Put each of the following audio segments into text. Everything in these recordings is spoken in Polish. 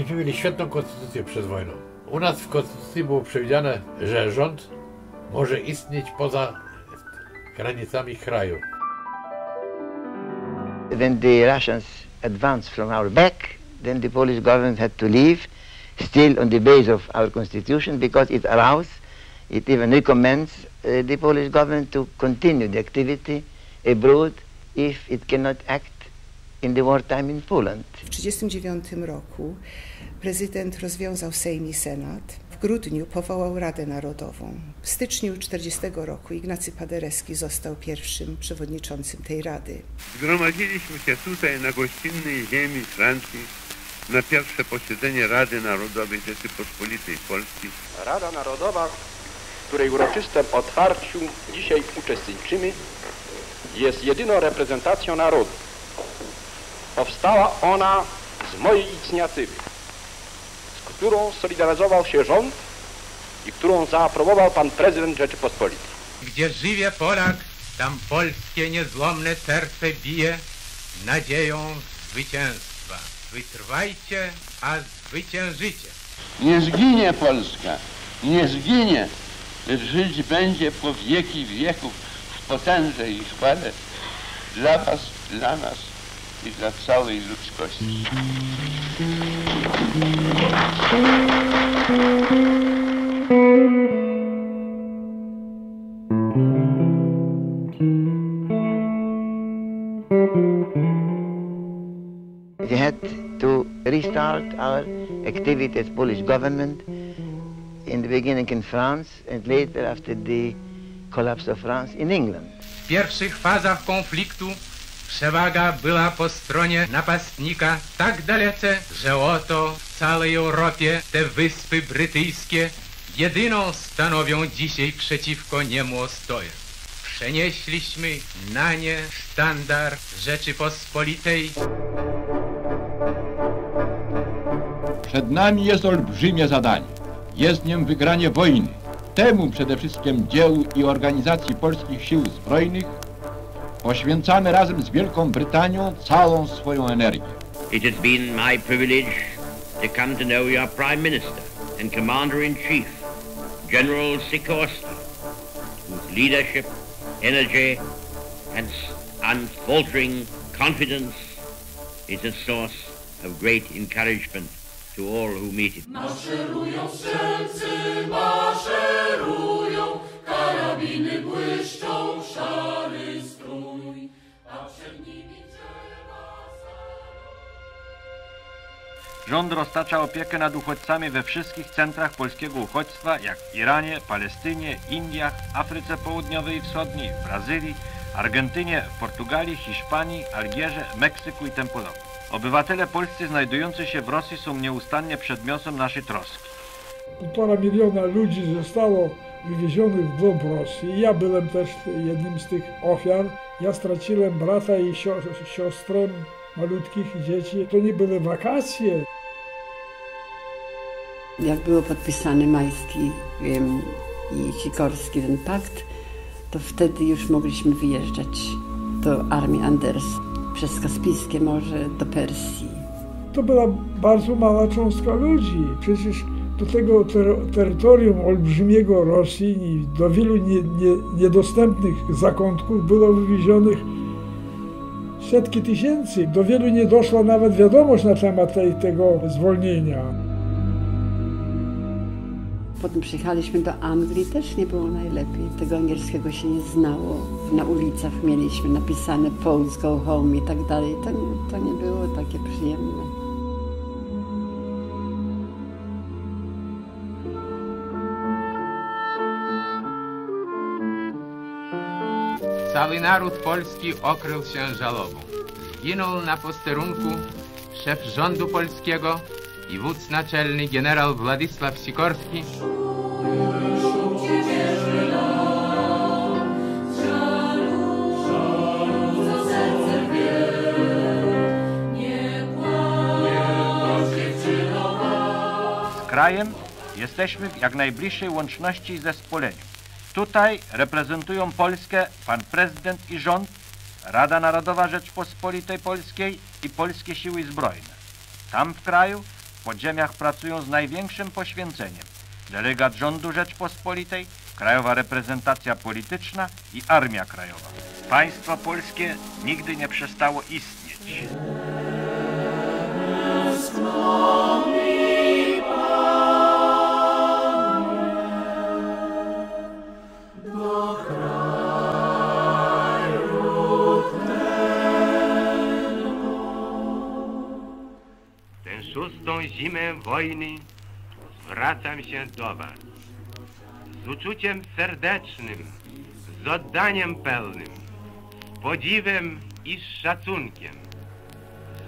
Myśmy mieli świetną konstytucję przed wojną. U nas w konstytucji było przewidziane, że rząd może istnieć poza granicami kraju. When the Russians advanced from our back, then the Polish government had to leave, still on the base of our constitution, because it allows, it even recommends uh, the Polish government to continue the activity abroad if it cannot act in the wartime in Poland. W 1939 roku prezydent rozwiązał Sejm i Senat. W grudniu powołał Radę Narodową. W styczniu 1940 roku Ignacy Paderewski został pierwszym przewodniczącym tej rady. Zgromadziliśmy się tutaj na gościnnej ziemi Francji na pierwsze posiedzenie Rady Narodowej Rzeczypospolitej Polskiej. Rada Narodowa, w której uroczystym otwarciu dzisiaj uczestniczymy, jest jedyną reprezentacją narodu. Powstała ona z mojej inicjatywy, z którą solidaryzował się rząd i którą zaaprobował pan prezydent Rzeczypospolitej. Gdzie żyje Polak, tam polskie niezłomne serce bije nadzieją zwycięstwa. Wytrwajcie, a zwyciężycie. Nie zginie Polska, nie zginie, lecz żyć będzie po wieki wieków w potędze i chwale dla was, dla nas i dla całej ludzkości. We had to restart our activity as Polish government, in the beginning in France and later after the collapse of France in England. W pierwszych fazach konfliktu przewaga była po stronie napastnika tak dalece, że oto w całej Europie te wyspy brytyjskie jedyną stanowią dzisiaj przeciwko niemu ostoję. Przenieśliśmy na nie sztandar Rzeczypospolitej. Przed nami jest olbrzymie zadanie. Jest nim wygranie wojny. Temu przede wszystkim dziełu i organizacji polskich sił zbrojnych poświęcamy razem z Wielką Brytanią całą swoją energię. It has been my privilege to come to know your Prime Minister and Commander-in-Chief, General Sikorski, whose leadership, energy and unfaltering confidence is a source of great encouragement to all who meet him. Maszerują strzelcy, maszerują, karabiny błyszczą, szary Rząd roztacza opiekę nad uchodźcami we wszystkich centrach polskiego uchodźstwa, jak w Iranie, Palestynie, Indiach, Afryce Południowej i Wschodniej, Brazylii, Argentynie, Portugalii, Hiszpanii, Algierze, Meksyku i tym. Obywatele polscy znajdujący się w Rosji są nieustannie przedmiotem naszej troski. Półtora miliona ludzi zostało wywiezionych w głąb Rosji. Ja byłem też jednym z tych ofiar. Ja straciłem brata i sio- siostrę malutkich dzieci. To nie były wakacje. Jak było podpisany Majski em, i Sikorski ten pakt, to wtedy już mogliśmy wyjeżdżać do armii Anders przez Kaspijskie Morze do Persji. To była bardzo mała cząstka ludzi. Przecież do tego ter- terytorium olbrzymiego Rosji i do wielu nie, nie, niedostępnych zakątków było wywiezionych setki tysięcy. Do wielu nie doszła nawet wiadomość na temat tej, tego zwolnienia. Potem przyjechaliśmy do Anglii, też nie było najlepiej. Tego angielskiego się nie znało. Na ulicach mieliśmy napisane Poles go home i tak dalej. To, to nie było takie przyjemne. Cały naród polski okrył się żałobą. Zginął na posterunku szef rządu polskiego i wódz naczelny generał Władysław Sikorski. Z krajem jesteśmy w jak najbliższej łączności i zespoleniu. Tutaj reprezentują Polskę pan prezydent i rząd, Rada Narodowa Rzeczpospolitej Polskiej i Polskie Siły Zbrojne. Tam w kraju w podziemiach pracują z największym poświęceniem. Delegat rządu Rzeczpospolitej, Krajowa Reprezentacja Polityczna i Armia Krajowa. Państwo polskie nigdy nie przestało istnieć. Szóstą zimę wojny zwracam się do Was z uczuciem serdecznym, z oddaniem pełnym, z podziwem i z szacunkiem.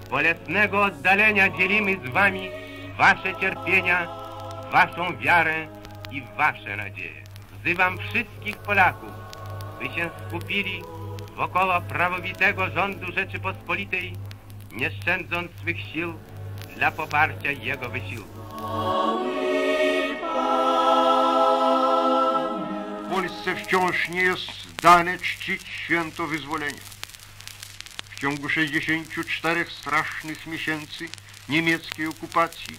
Z bolesnego oddalenia dzielimy z Wami Wasze cierpienia, Waszą wiarę i Wasze nadzieje. Wzywam wszystkich Polaków, by się skupili wokoło prawowitego rządu Rzeczypospolitej, nie szczędząc swych sił dla poparcia jego wysiłku. W Polsce wciąż nie jest dane czcić święto wyzwolenia. W ciągu 64 strasznych miesięcy niemieckiej okupacji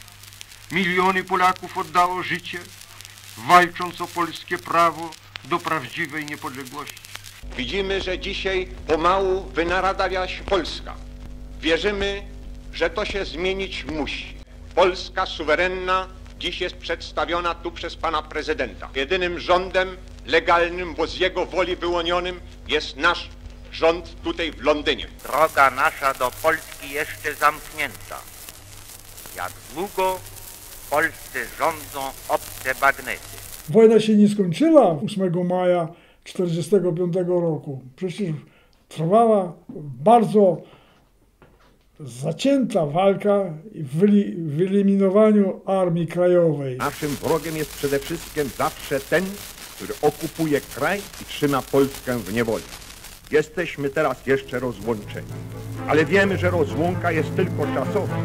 miliony Polaków oddało życie, walcząc o polskie prawo do prawdziwej niepodległości. Widzimy, że dzisiaj pomału wynaradawia się Polska. Wierzymy, że to się zmienić musi. Polska suwerenna dziś jest przedstawiona tu przez pana prezydenta. Jedynym rządem legalnym, bo z jego woli wyłonionym jest nasz rząd tutaj w Londynie. Droga nasza do Polski jeszcze zamknięta. Jak długo w Polsce rządzą obce bagnety. Wojna się nie skończyła 8 maja 1945 roku. Przecież trwała bardzo zacięta walka w wyeliminowaniu Armii Krajowej. Naszym wrogiem jest przede wszystkim zawsze ten, który okupuje kraj i trzyma Polskę w niewoli. Jesteśmy teraz jeszcze rozłączeni, ale wiemy, że rozłąka jest tylko czasowa.